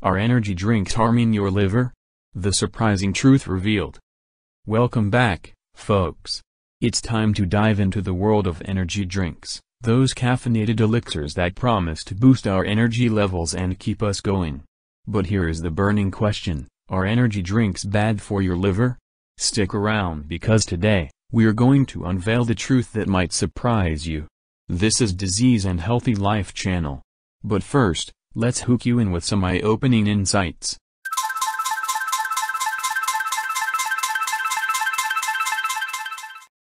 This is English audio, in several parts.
Are energy drinks harming your liver? The surprising truth revealed. Welcome back, folks. It's time to dive into the world of energy drinks, those caffeinated elixirs that promise to boost our energy levels and keep us going. But here is the burning question, are energy drinks bad for your liver? Stick around because today, we're going to unveil the truth that might surprise you. This is Disease and Healthy Life channel. But first, let's hook you in with some eye-opening insights.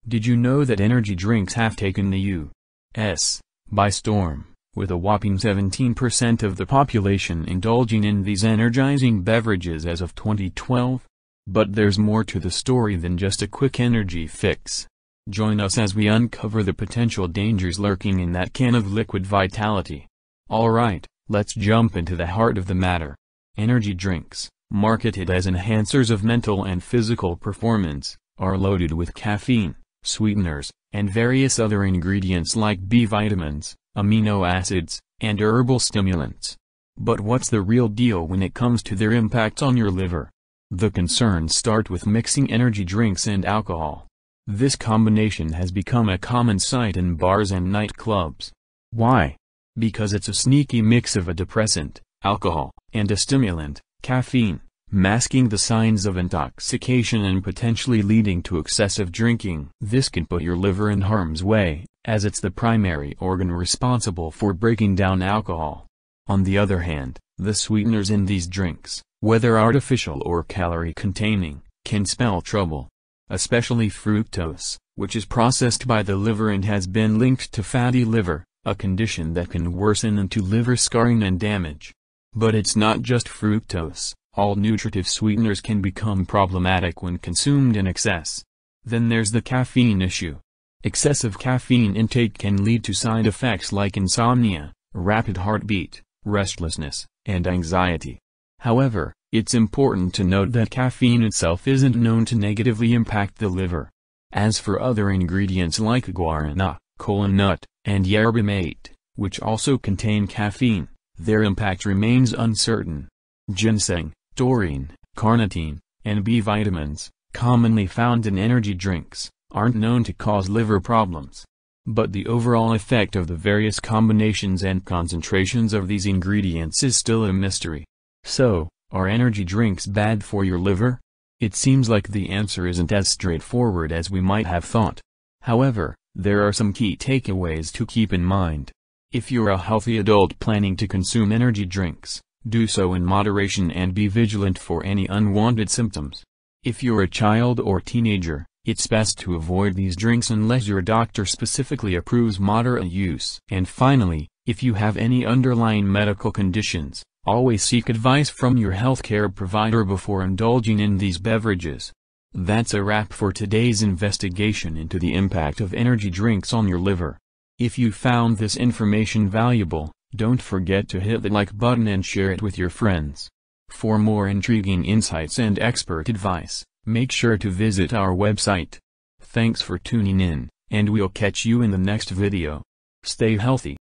Did you know that energy drinks have taken the U.S. by storm, with a whopping 17% of the population indulging in these energizing beverages as of 2012? But there's more to the story than just a quick energy fix. Join us as we uncover the potential dangers lurking in that can of liquid vitality. Alright, let's jump into the heart of the matter. Energy drinks, marketed as enhancers of mental and physical performance, are loaded with caffeine sweeteners, and various other ingredients like B vitamins, amino acids, and herbal stimulants. But what's the real deal when it comes to their impact on your liver? The concerns start with mixing energy drinks and alcohol. This combination has become a common sight in bars and nightclubs. Why? Because it's a sneaky mix of a depressant, alcohol, and a stimulant, caffeine masking the signs of intoxication and potentially leading to excessive drinking. This can put your liver in harm's way, as it's the primary organ responsible for breaking down alcohol. On the other hand, the sweeteners in these drinks, whether artificial or calorie-containing, can spell trouble. Especially fructose, which is processed by the liver and has been linked to fatty liver, a condition that can worsen into liver scarring and damage. But it's not just fructose. All nutritive sweeteners can become problematic when consumed in excess. Then there's the caffeine issue. Excessive caffeine intake can lead to side effects like insomnia, rapid heartbeat, restlessness, and anxiety. However, it's important to note that caffeine itself isn't known to negatively impact the liver. As for other ingredients like guarana, kola nut, and yerba mate, which also contain caffeine, their impact remains uncertain. Ginseng, taurine, carnitine, and B vitamins, commonly found in energy drinks, aren't known to cause liver problems. But the overall effect of the various combinations and concentrations of these ingredients is still a mystery. So, are energy drinks bad for your liver? It seems like the answer isn't as straightforward as we might have thought. However, there are some key takeaways to keep in mind. If you're a healthy adult planning to consume energy drinks, do so in moderation and be vigilant for any unwanted symptoms. If you're a child or teenager, it's best to avoid these drinks unless your doctor specifically approves moderate use. And finally, if you have any underlying medical conditions, always seek advice from your healthcare provider before indulging in these beverages. That's a wrap for today's investigation into the impact of energy drinks on your liver. If you found this information valuable, don't forget to hit the like button and share it with your friends. For more intriguing insights and expert advice, make sure to visit our website. Thanks for tuning in, and we'll catch you in the next video. Stay healthy.